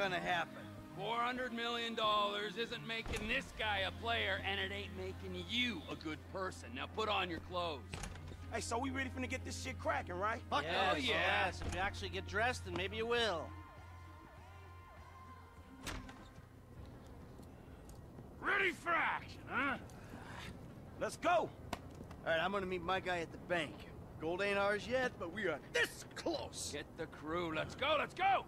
gonna happen. $400 million isn't making this guy a player, and it ain't making you a good person. Now put on your clothes. Hey, so we ready finna get this shit cracking, right? Fuck Yeah, yes, yeah. yes. If you actually get dressed, then maybe you will. Ready for action, huh? Let's go. All right, I'm gonna meet my guy at the bank. Gold ain't ours yet, but we are this close. Get the crew. Let's go, let's go!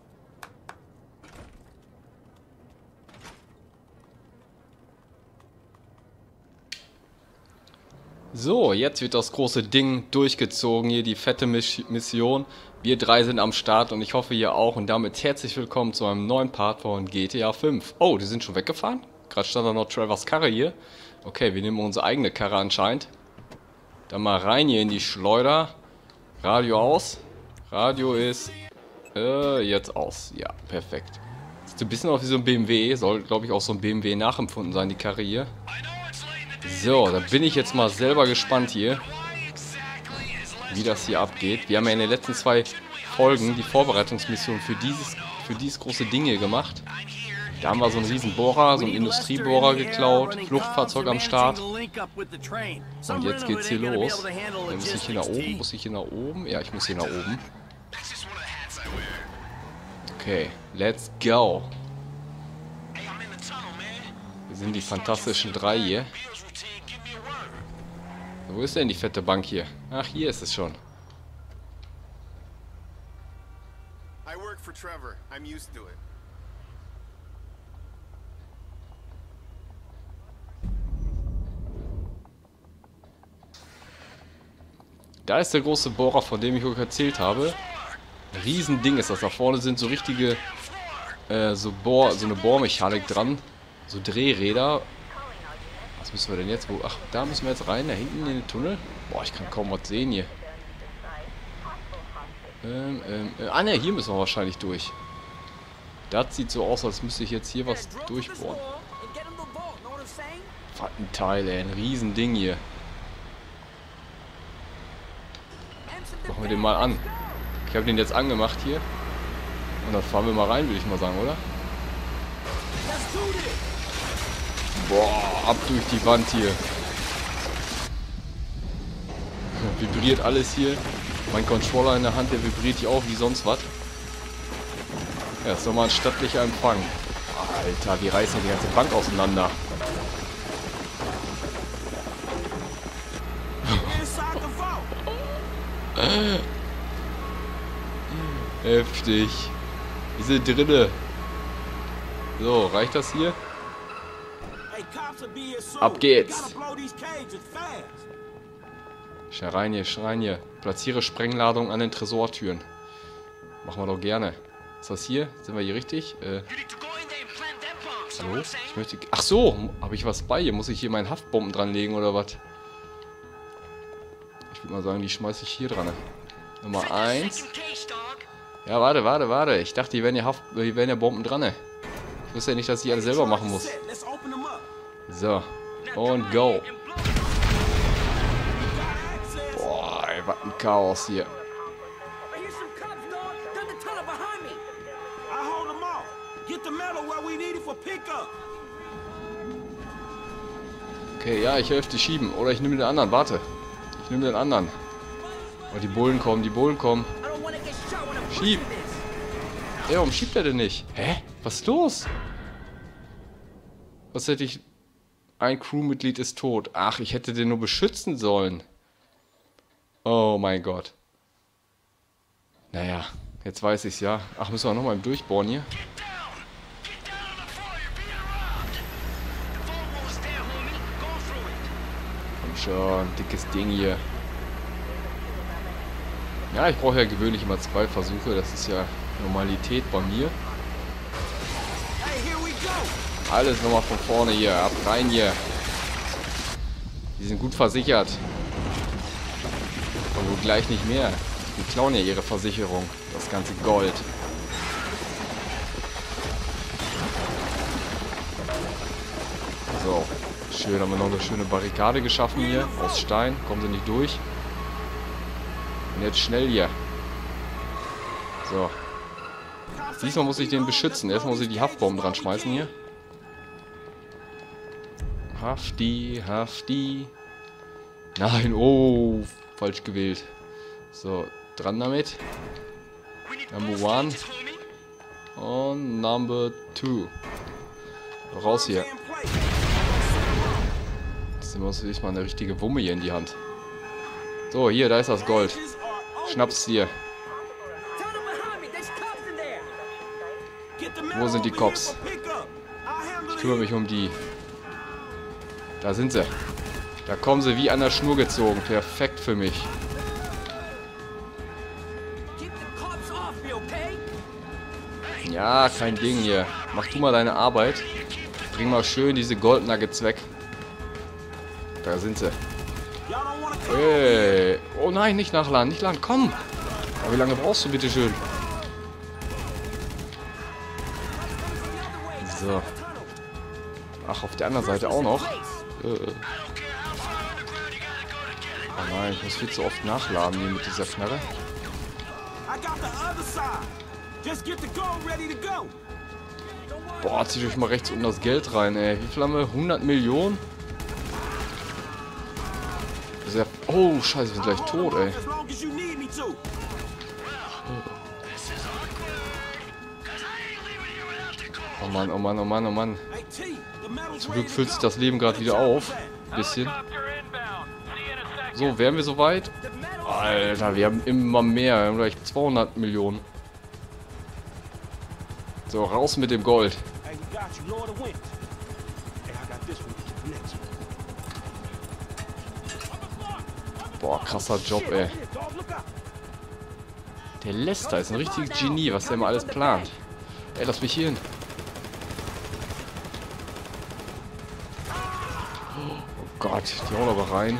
So, jetzt wird das große Ding durchgezogen, hier die fette Miss Mission. Wir drei sind am Start und ich hoffe ihr auch. Und damit herzlich willkommen zu einem neuen Part von GTA 5. Oh, die sind schon weggefahren? Gerade stand da noch Travers Karre hier. Okay, wir nehmen unsere eigene Karre anscheinend. Dann mal rein hier in die Schleuder. Radio aus. Radio ist äh, jetzt aus. Ja, perfekt. Sieht ein bisschen aus wie so ein BMW. Soll, glaube ich, auch so ein BMW nachempfunden sein, die Karre hier. So, da bin ich jetzt mal selber gespannt hier, wie das hier abgeht. Wir haben ja in den letzten zwei Folgen die Vorbereitungsmission für dieses, für dieses große Ding hier gemacht. Da haben wir so einen riesen Bohrer, so einen Industriebohrer geklaut, Fluchtfahrzeug am Start. Und jetzt geht's hier los. Dann muss ich hier nach oben, muss ich hier nach oben? Ja, ich muss hier nach oben. Okay, let's go. Wir sind die fantastischen drei hier. Wo ist denn die fette Bank hier? Ach, hier ist es schon. I work for Trevor. I'm used to it. Da ist der große Bohrer, von dem ich euch erzählt habe. Riesending ist das. Da vorne sind so richtige, äh, so, Bohr, so eine Bohrmechanik dran. So Drehräder. Müssen wir denn jetzt? Wo? Ach, da müssen wir jetzt rein, da hinten in den Tunnel. Boah, ich kann kaum was sehen hier. Ähm, ähm, äh, ah ne, hier müssen wir wahrscheinlich durch. Das sieht so aus, als müsste ich jetzt hier was durchbohren. Was ein Teil, ey. Ein Riesending hier. Machen wir den mal an. Ich habe den jetzt angemacht hier. Und dann fahren wir mal rein, würde ich mal sagen, oder? Boah, ab durch die Wand hier. Vibriert alles hier. Mein Controller in der Hand, der vibriert hier auch wie sonst was. Ja, ist doch mal ein stattlicher Empfang. Alter, die reißen die ganze Bank auseinander. Heftig. Sind drinne. So, reicht das hier? Ab geht's. These cages fast. Schnell rein hier, hier. Platziere Sprengladung an den Tresortüren. Machen wir doch gerne. Ist das hier? Sind wir hier richtig? Äh, hallo? Ich möchte... Ach so, habe ich was bei hier? Muss ich hier meinen Haftbomben dranlegen oder was? Ich würde mal sagen, die schmeiße ich hier dran. Nummer 1. Ja, warte, warte, warte. Ich dachte, hier wären ja, Haft hier wären ja Bomben dran. Ich wusste ja nicht, dass ich alles selber machen muss. So. Und go. Boah, ey, was ein Chaos hier. Okay, ja, ich helfe dir schieben. Oder ich nehme den anderen. Warte. Ich nehme den anderen. Oh, die Bullen kommen, die Bullen kommen. Schieb. Ey, warum schiebt er denn nicht? Hä? Was ist los? Was hätte ich... Ein Crewmitglied ist tot. Ach, ich hätte den nur beschützen sollen. Oh mein Gott. Naja, jetzt weiß ich's ja. Ach, müssen wir nochmal im Durchbohren hier? Komm schon, dickes Ding hier. Ja, ich brauche ja gewöhnlich immer zwei Versuche. Das ist ja Normalität bei mir. Alles nochmal von vorne hier. Ab rein hier. Die sind gut versichert. Aber gleich nicht mehr. Die klauen ja ihre Versicherung. Das ganze Gold. So. Schön, haben wir noch eine schöne Barrikade geschaffen hier. Aus Stein. Kommen sie nicht durch. Und jetzt schnell hier. So. Diesmal muss ich den beschützen. Erstmal muss ich die Haftbomben dran schmeißen hier. Hafti, Hafti. Nein, oh, falsch gewählt. So, dran damit. Number one. Und number two. Raus hier. Jetzt nehmen wir uns mal eine richtige Wumme hier in die Hand. So, hier, da ist das Gold. Schnapp's dir. Wo sind die Cops? Ich kümmere mich um die. Da sind sie. Da kommen sie wie an der Schnur gezogen. Perfekt für mich. Ja, kein Ding hier. Mach du mal deine Arbeit. Bring mal schön diese Goldnuggets weg. Da sind sie. Hey. Oh nein, nicht nachladen, nicht laden. Komm. Aber wie lange brauchst du bitte schön? So. Ach, auf der anderen Seite auch noch. Äh. Oh nein, ich muss viel zu oft nachladen hier mit dieser Knarre. Boah, zieht euch mal rechts unten das Geld rein, ey. Wie viel haben wir? 100 Millionen? Ja... Oh, scheiße, wir sind gleich tot, ey. Mann, oh Mann, oh Mann, oh Mann. The metal's Zum Glück füllt sich das Leben gerade wieder auf. Bisschen. So, wären wir soweit? Alter, wir haben immer mehr. Wir haben gleich 200 Millionen. So, raus mit dem Gold. Boah, krasser Job, ey. Der Lester ist ein richtiges Genie, was der immer alles plant. Ey, lass mich hier hin. Gott, die hauen aber rein.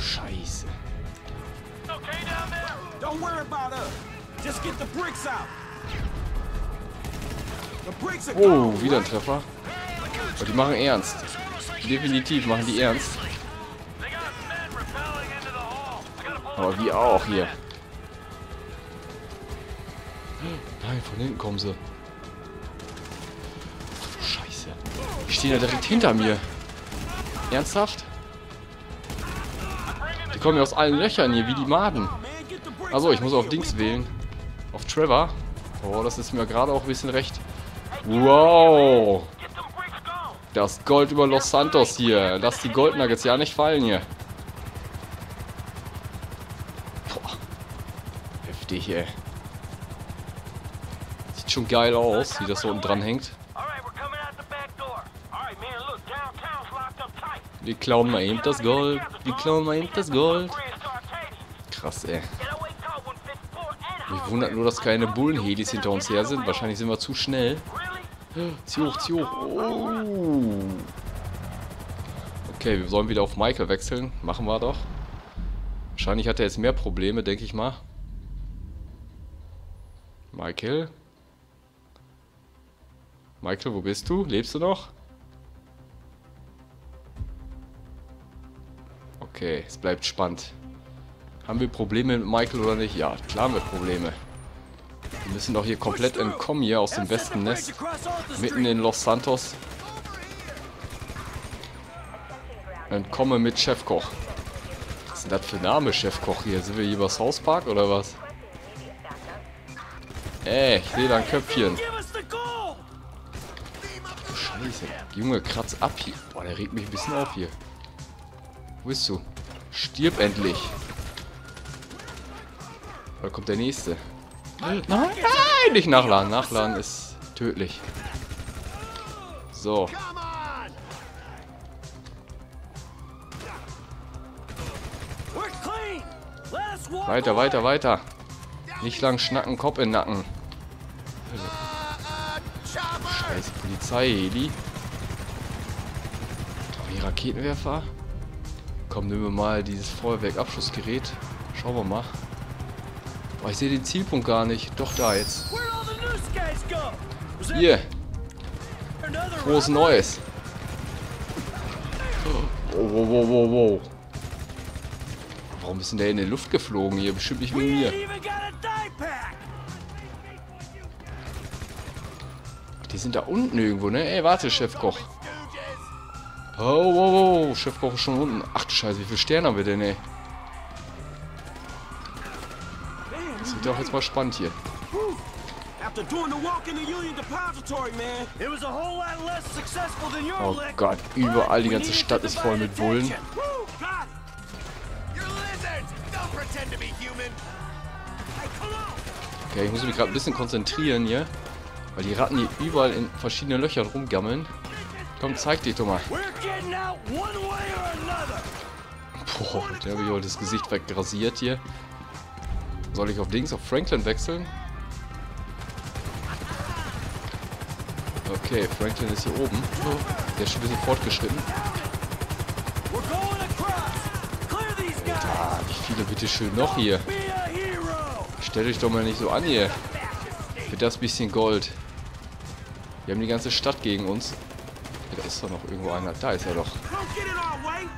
Scheiße. Don't worry about us. Just get the bricks out. The bricks are Oh, wieder ein? Treffer. Aber die machen ernst. Definitiv machen die ernst. Aber wir auch hier. Nein, von hinten kommen sie. Scheiße. Die stehen ja direkt hinter mir. Ernsthaft? Die kommen ja aus allen Löchern hier, wie die Maden. Also, ich muss auf. Dings wählen. Auf Trevor. Oh, das ist mir gerade auch ein bisschen recht. Wow. Das Gold über Los Santos hier. Lass die Goldnuggets ja nicht fallen hier. Boah. Heftig, ey. Sieht schon geil aus, wie das so unten dran hängt. Wir klauen mal eben das Gold. Wir klauen mal eben das Gold. Krass, ey. Mich wundert nur, dass keine Bullenhelis hinter uns her sind. Wahrscheinlich sind wir zu schnell. Zieh hoch, zieh hoch. Oh. Okay, wir sollen wieder auf Michael wechseln. Machen wir doch. Wahrscheinlich hat er jetzt mehr Probleme, denke ich mal. Michael? Michael, wo bist du? Lebst du noch? Okay, es bleibt spannend. Haben wir Probleme mit Michael oder nicht? Ja, klar haben wir Probleme. Wir müssen doch hier komplett entkommen hier aus dem Westennest. Mitten in Los Santos. Entkomme mit Chefkoch. Was ist denn das für ein Name, Chefkoch hier? Sind wir hier über South Park oder was? Ey, ich sehe da ein Köpfchen. Scheiße. Junge, kratz ab hier. Boah, der regt mich ein bisschen auf hier. Wo bist du? Stirb endlich. Da kommt der nächste. Nein, nein, nicht nachladen. Nachladen ist tödlich. So. Weiter, weiter, weiter. Nicht lang schnacken, Kopf in den Nacken. Scheiße, Polizei, Heli. Oh, die Raketenwerfer. Komm, nehmen wir mal dieses Feuerwerkabschussgerät. Schauen wir mal. Boah, ich sehe den Zielpunkt gar nicht. Doch, da jetzt. Hier, frohes Neues. Oh, wow, wow, wow, wow. Warum ist denn der in die Luft geflogen hier? Bestimmt nicht mit mir. Die sind da unten irgendwo, ne? Ey, warte, Chefkoch. Oh, oh, oh, Chefkoch ist schon unten. Ach du Scheiße, wie viele Sterne haben wir denn, ey? Das wird ja auch jetzt mal spannend hier. Oh. Gott, überall die ganze Stadt ist voll mit Bullen. Okay, ich muss mich gerade ein bisschen konzentrieren hier. Weil die Ratten hier überall in verschiedenen Löchern rumgammeln. Komm, zeig dich doch mal. Boah, der habe ich heute das Gesicht wegrasiert hier. Soll ich auf Dings, auf Franklin wechseln? Okay, Franklin ist hier oben. Der ist schon ein bisschen fortgeschritten. Ah, wie viele bitteschön noch hier? Stellt euch doch mal nicht so an hier. Für das bisschen Gold. Wir haben die ganze Stadt gegen uns. Da ist doch noch irgendwo einer. Da ist er doch. Don't get in our way.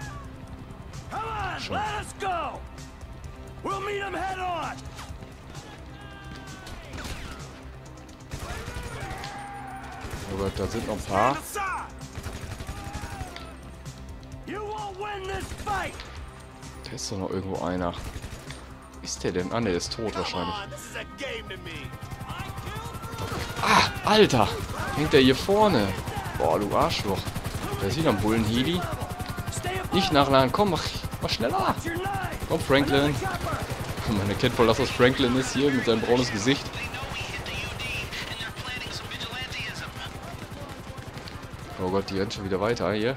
Come on, Sure. let us go. We'll meet them head on. Oh da sind noch ein paar. Da ist doch noch irgendwo einer. Ist der denn? Ah, ne, der ist tot wahrscheinlich. Ah, Alter! Hängt der hier vorne? Boah, du Arschloch. Da ist wieder ein up. Nicht nachladen, komm, mach, mach schneller. Komm, Franklin. Man erkennt voll, dass das Franklin ist hier mit seinem braunes Gesicht. Oh Gott, die rennt schon wieder weiter hier.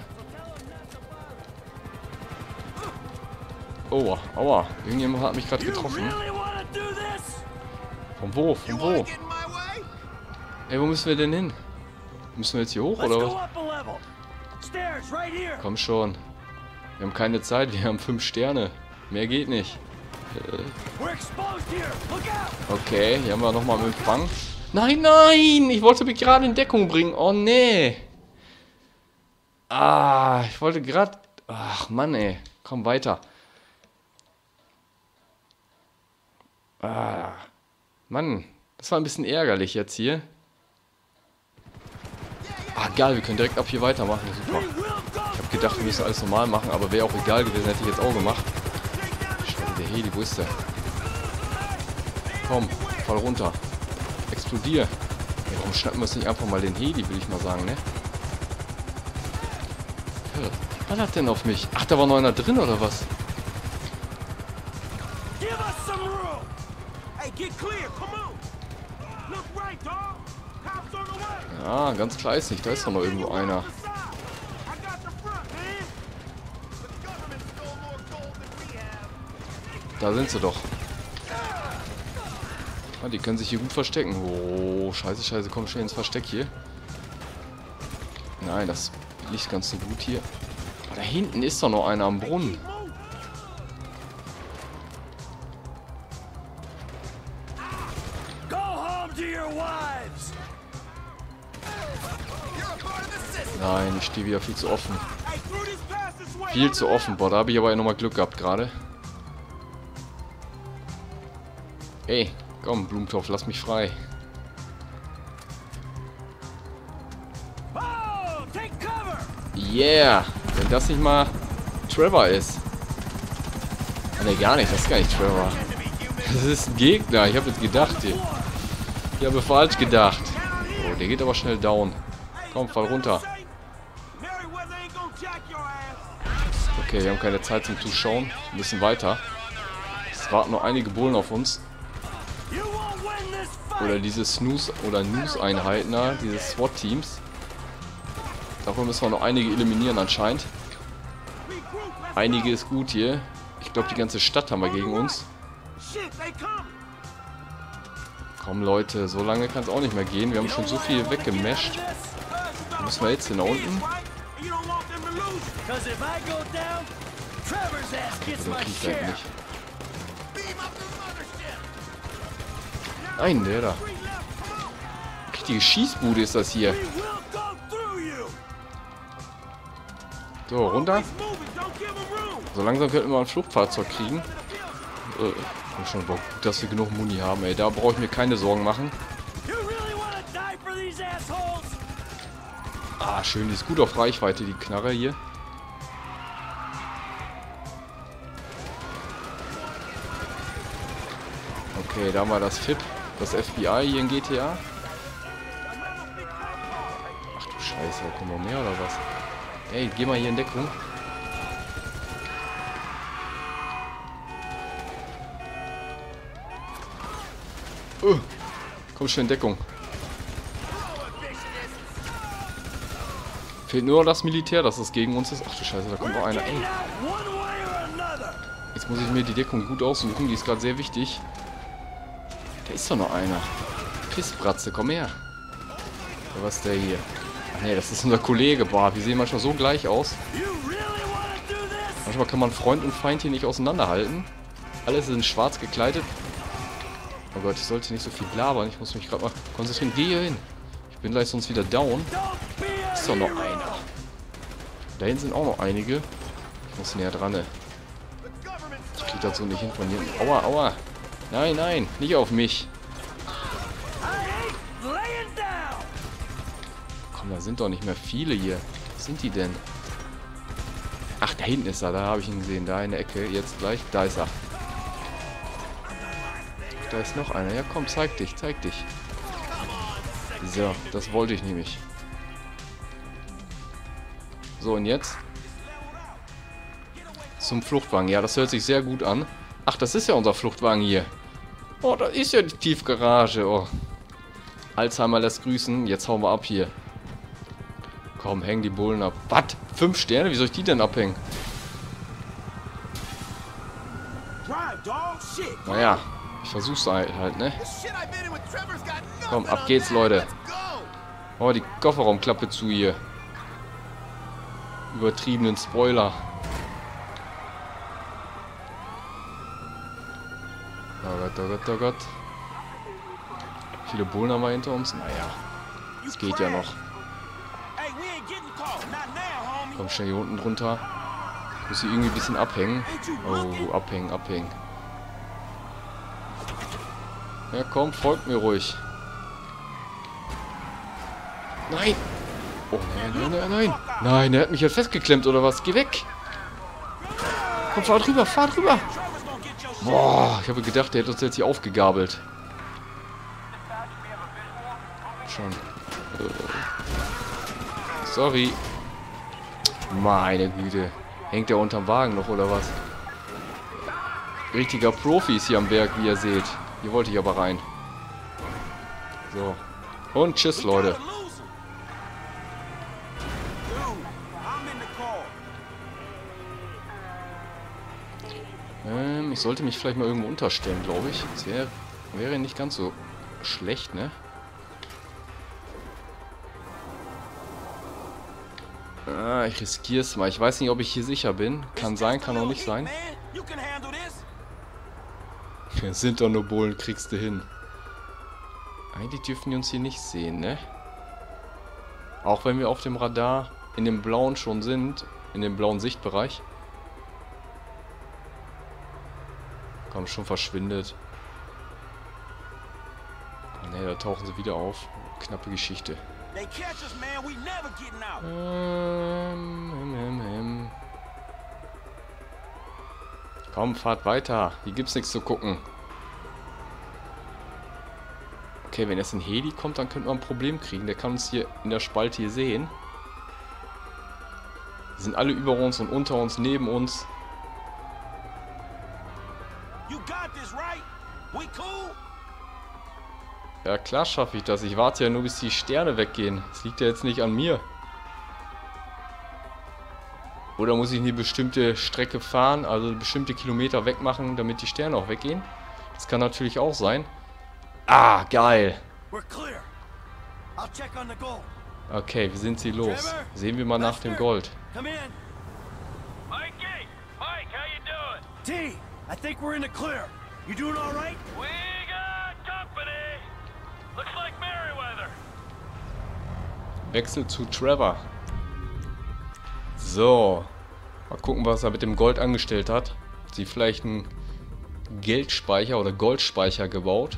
Oh, aua. Irgendjemand hat mich gerade getroffen. Von wo? Von wo? Ey, wo müssen wir denn hin? Müssen wir jetzt hier hoch oder was? Komm schon. Wir haben keine Zeit, wir haben fünf Sterne. Mehr geht nicht. Okay, hier haben wir nochmal im Empfang. Nein, nein! Ich wollte mich gerade in Deckung bringen. Oh, nee. Ah, ich wollte gerade... Ach, Mann, ey. Komm, weiter. Ah, Mann. Das war ein bisschen ärgerlich jetzt hier. Ah, geil, wir können direkt ab hier weitermachen. Super. Ich habe gedacht, wir müssen alles normal machen, aber wäre auch egal gewesen, hätte ich jetzt auch gemacht. Scheiße, der Heli, wo ist der? Komm, fall runter. Explodier. Ja, warum schnappen wir uns nicht einfach mal den Heli, will ich mal sagen, ne? Was hat denn auf mich? Ach, da war noch einer drin, oder was? Give us some room. Hey, get clear. Come on. Look right, dog. Ja, ganz fleißig, da ist doch noch irgendwo einer. Da sind sie doch. Ah, die können sich hier gut verstecken. Oh, scheiße, scheiße, komm schnell ins Versteck hier. Nein, das liegt ganz so gut hier. Da hinten ist doch noch einer am Brunnen. Ich stehe wieder viel zu offen. Viel zu offen, boah, da habe ich aber nochmal Glück gehabt gerade. Ey, komm, Blumentopf, lass mich frei. Yeah, wenn das nicht mal Trevor ist. Ne, gar nicht, das ist gar nicht Trevor. Das ist ein Gegner, ich habe jetzt gedacht hier. Ich habe falsch gedacht. Oh, der geht aber schnell down. Komm, fall runter. Okay, wir haben keine Zeit zum Zuschauen. Wir müssen weiter. Es warten noch einige Bullen auf uns. Oder diese Snooze- oder News-Einheiten diese SWAT-Teams. Davon müssen wir noch einige eliminieren anscheinend. Einige ist gut hier. Ich glaube, die ganze Stadt haben wir gegen uns. Komm Leute, so lange kann es auch nicht mehr gehen. Wir haben schon so viel weggemescht. Wo müssen wir jetzt hin? Da unten? Cause if I go down, Trevor's ass gets Oder my er share. Nein, der da. Richtige Schießbude ist das hier. So, runter. So langsam könnten wir ein Flugfahrzeug kriegen. Äh, komm schon, gut, dass wir genug Muni haben, ey. Da brauche ich mir keine Sorgen machen. Ah, schön, die ist gut auf Reichweite, die Knarre hier. Okay, da haben wir das FIP, das FBI hier in GTA. Ach du Scheiße, da kommen noch mehr oder was? Ey, geh mal hier in Deckung. Uh, komm schon in Deckung. Fehlt nur das Militär, dass es gegen uns ist. Ach du Scheiße, da kommt noch einer. Ey, jetzt muss ich mir die Deckung gut aussuchen. Die ist gerade sehr wichtig. Da ist doch noch einer. Pissbratze, komm her. Was ist der hier? Ach nee, das ist unser Kollege. Boah, wir sehen manchmal so gleich aus. Manchmal kann man Freund und Feind hier nicht auseinanderhalten. Alle sind schwarz gekleidet. Oh Gott, ich sollte nicht so viel labern. Ich muss mich gerade mal konzentrieren. Geh hier hin. Ich bin gleich sonst wieder down. Ist doch noch einer. Da hinten sind auch noch einige. Ich muss näher dran. ne? Ich krieg das nicht hin von hier. Aua, aua. Nein, nein, nicht auf mich. Komm, da sind doch nicht mehr viele hier. Was sind die denn? Ach, da hinten ist er. Da habe ich ihn gesehen. Da in der Ecke. Jetzt gleich. Da ist er. Da ist noch einer. Ja, komm, zeig dich, zeig dich. So, das wollte ich nämlich. So, und jetzt? Zum Fluchtwagen. Ja, das hört sich sehr gut an. Ach, das ist ja unser Fluchtwagen hier. Oh, da ist ja die Tiefgarage. Oh. Alzheimer lässt grüßen. Jetzt hauen wir ab hier. Komm, hängen die Bullen ab. Was? Fünf Sterne? Wie soll ich die denn abhängen? Naja, ich versuch's halt, halt, ne? Komm, ab geht's. Leute. Oh, die Kofferraumklappe zu hier. Übertriebenen Spoiler. Oh Gott, oh Gott, oh Gott. Viele Bullen haben wir hinter uns. Naja, es geht ja noch. Komm schnell hier unten drunter. Muss hier irgendwie ein bisschen abhängen. Oh, abhängen, abhängen. Ja, komm, folgt mir ruhig. Nein! Oh, nein, nein, nein, nein! Nein, er hat mich ja festgeklemmt, oder was? Geh weg! Komm, fahr drüber, fahr drüber! Trevor's gonna get your shit. Boah, ich habe gedacht, der hätte uns jetzt hier aufgegabelt. Schon. Äh. Sorry. Meine Güte. Hängt der unterm Wagen noch, oder was? Richtiger Profis hier am Berg, wie ihr seht. Hier wollte ich aber rein. So. Und tschüss, Leute. Ich sollte mich vielleicht mal irgendwo unterstellen, glaube ich. Das wär, wäre nicht ganz so schlecht, ne? Ah, ich riskiere es mal. Ich weiß nicht, ob ich hier sicher bin. Kann sein, kann auch nicht sein. Wir sind doch nur Bullen, kriegst du hin. Eigentlich dürfen die uns hier nicht sehen, ne? Auch wenn wir auf dem Radar in dem blauen schon sind, in dem blauen Sichtbereich. Komm, schon verschwindet. Ne, da tauchen sie wieder auf. Knappe Geschichte. Ähm, ähm, ähm, ähm. Komm, fahrt weiter. Hier gibt's nichts zu gucken. Okay, wenn jetzt ein Heli kommt, dann könnten wir ein Problem kriegen. Der kann uns hier in der Spalte hier sehen. Die sind alle über uns und unter uns, neben uns. Ja, klar schaffe ich das. Ich warte ja nur, bis die Sterne weggehen. Das liegt ja jetzt nicht an mir. Oder muss ich eine bestimmte Strecke fahren, also bestimmte Kilometer wegmachen, damit die Sterne auch weggehen? Das kann natürlich auch sein. Ah, geil. We're clear. I'll check on the gold. Okay, wie sind sie los? Sehen wir mal nach dem Gold. Mikey! Mike, how you doing? T, I think we're in the clear. You doing all right? Wechsel zu Trevor. So. Mal gucken, was er mit dem Gold angestellt hat. Hat sie vielleicht einen Geldspeicher oder Goldspeicher gebaut?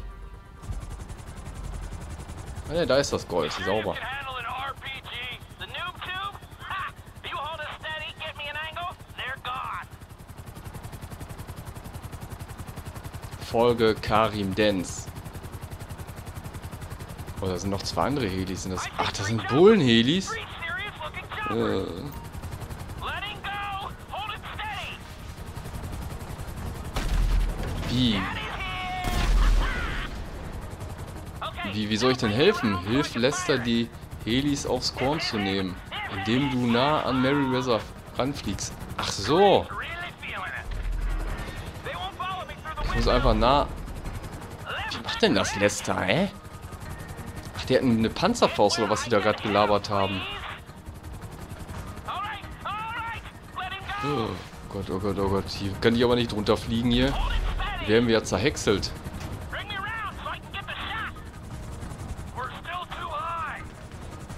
Ah ja, da ist das Gold. Sauber. Folge Karim Dance. Oh, da sind noch zwei andere Helis. Das, ach, das sind Bullen-Helis? Äh, wie? Wie? Wie soll ich denn helfen? Hilf Lester, die Helis aufs Korn zu nehmen. Indem du nah an Meriwether ranfliegst. Ach so. Ich muss einfach nah... Wie macht denn das Lester, hä? Ach, die hatten eine Panzerfaust oder was die da gerade gelabert haben. Oh Gott, oh Gott, oh Gott. Hier kann ich aber nicht drunter fliegen hier. Werden wir ja zerhäckselt.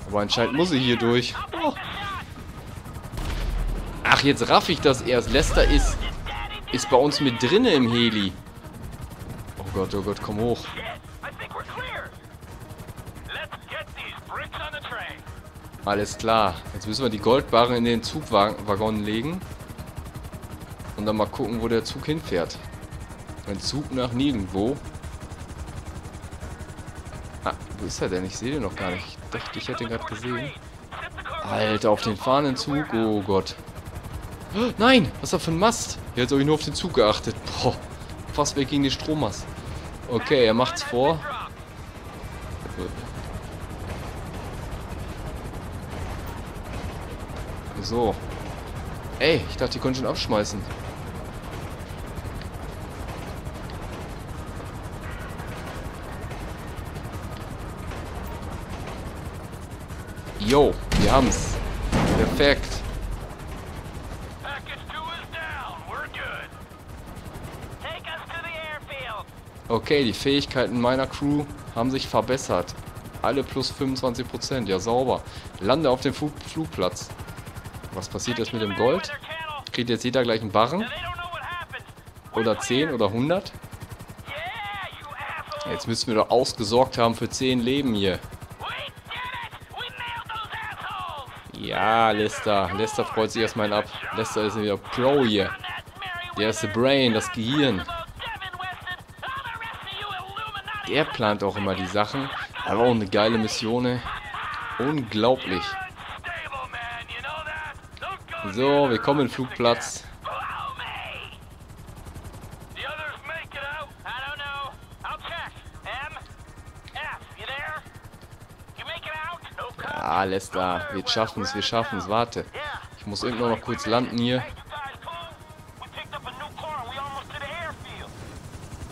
Aber anscheinend muss ich hier durch. Oh. Ach, jetzt raff ich das erst. Lester ist, ist bei uns mit drinne im Heli. Oh Gott, oh Gott, komm hoch. Alles klar. Jetzt müssen wir die Goldbarren in den Zugwaggon legen. Und dann mal gucken, wo der Zug hinfährt. Ein Zug nach nirgendwo. Ah, wo ist er denn? Ich sehe den noch gar nicht. Ich dachte, ich hätte ihn gerade gesehen. Alter, auf den fahrenden Zug. Oh Gott. Oh, Nein, was ist da für ein Mast? Jetzt habe ich nur auf den Zug geachtet. Boah, fast weg gegen den Strommast. Okay, er macht's vor. So. Ey, ich dachte, die konnten schon abschmeißen. Jo, wir haben's. Perfekt. Package two is down. We're good. Take us to the airfield. Okay, die Fähigkeiten meiner Crew haben sich verbessert. Alle plus 25%, ja sauber. Lande auf dem Flug Flugplatz. Was passiert jetzt mit dem Gold? Kriegt jetzt jeder gleich einen Barren? Oder were 10 here. oder 100? Yeah, you asshole. Jetzt müssen wir doch ausgesorgt haben für 10 Leben hier. Ja, Lester. Lester freut sich erstmal ab. Lester ist wieder Pro hier. Der ist the Brain, das Gehirn. Der plant auch immer die Sachen. Aber auch eine geile Mission, ey. Unglaublich. F. You there? You make it out? No copy. Ja, Lester, wir schaffen's, wir schaffen's. Warte. Ich muss irgendwo noch kurz landen hier.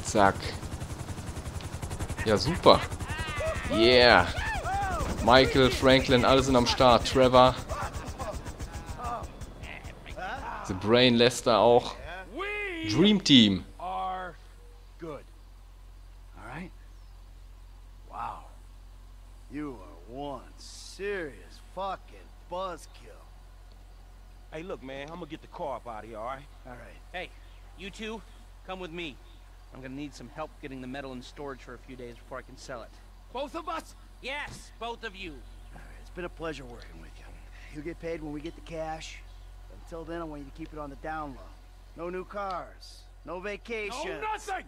Zack. Ja, super. Yeah. Michael, Franklin, alle sind am Start. Trevor. Brain, Lester auch. Dream Team. are good. All right? Wow. You are one serious fucking buzzkill. Hey, look, man, I'm gonna get the car up out of here, all right? All right. Hey, you two, come with me. I'm gonna need some help getting the metal in storage for a few days before I can sell it. Both of us? Yes, both of you. All right. It's been a pleasure working with you. You'll get paid when we get the cash. Until then, I want you to keep it on the down low. No new cars. No vacation. No, nothing!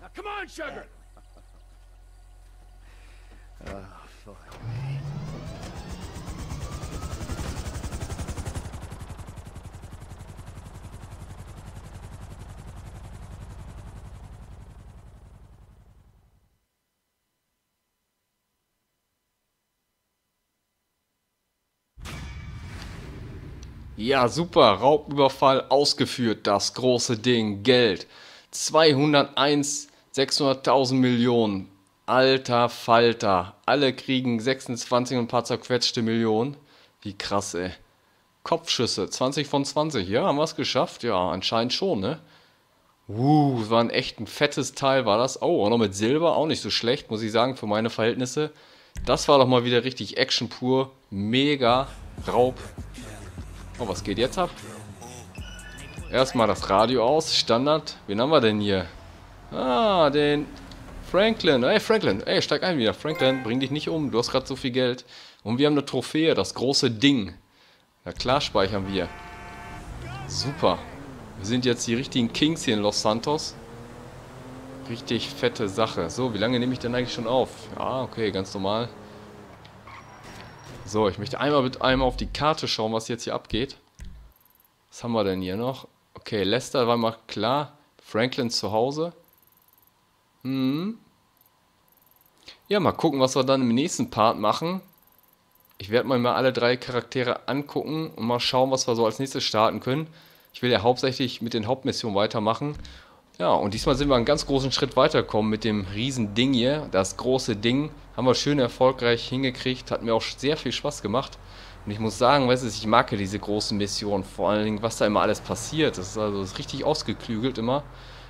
Now, come on, sugar! Oh, fuck Ja, super. Raubüberfall ausgeführt. Das große Ding. Geld. 201, 600.000 Millionen. Alter Falter. Alle kriegen 26 und ein paar zerquetschte Millionen. Wie krass, ey. Kopfschüsse. 20 von 20. Ja, haben wir es geschafft? Ja, anscheinend schon, ne? Uh, war ein echt ein fettes Teil, war das. Oh, auch noch mit Silber. Auch nicht so schlecht, muss ich sagen, für meine Verhältnisse. Das war doch mal wieder richtig Action pur. Mega Raub. Oh, was geht jetzt ab? Erstmal das Radio aus, Standard. Wen haben wir denn hier? Ah, den Franklin. Hey, Franklin. Ey, steig ein wieder. Franklin, bring dich nicht um. Du hast gerade so viel Geld. Und wir haben eine Trophäe, das große Ding. Na klar speichern wir. Super. Wir sind jetzt die richtigen Kings hier in Los Santos. Richtig fette Sache. So, wie lange nehme ich denn eigentlich schon auf? Ja, okay, ganz normal. So, ich möchte einmal mit einmal auf die Karte schauen, was jetzt hier abgeht. Was haben wir denn hier noch? Okay, Lester war mal klar. Franklin zu Hause. Hm. Ja, mal gucken, was wir dann im nächsten Part machen. Ich werde mal alle drei Charaktere angucken und mal schauen, was wir so als nächstes starten können. Ich will ja hauptsächlich mit den Hauptmissionen weitermachen. Ja, und diesmal sind wir einen ganz großen Schritt weitergekommen mit dem riesen Ding hier. Das große Ding haben wir schön erfolgreich hingekriegt. Hat mir auch sehr viel Spaß gemacht. Und ich muss sagen, weißt du, ich mag ja diese großen Missionen. Vor allen Dingen, was da immer alles passiert. Das ist also das ist richtig ausgeklügelt immer.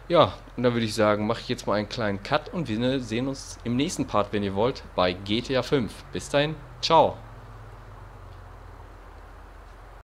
Ja, und dann würde ich sagen, mache ich jetzt mal einen kleinen Cut und wir sehen uns im nächsten Part, wenn ihr wollt, bei GTA 5. Bis dahin, ciao.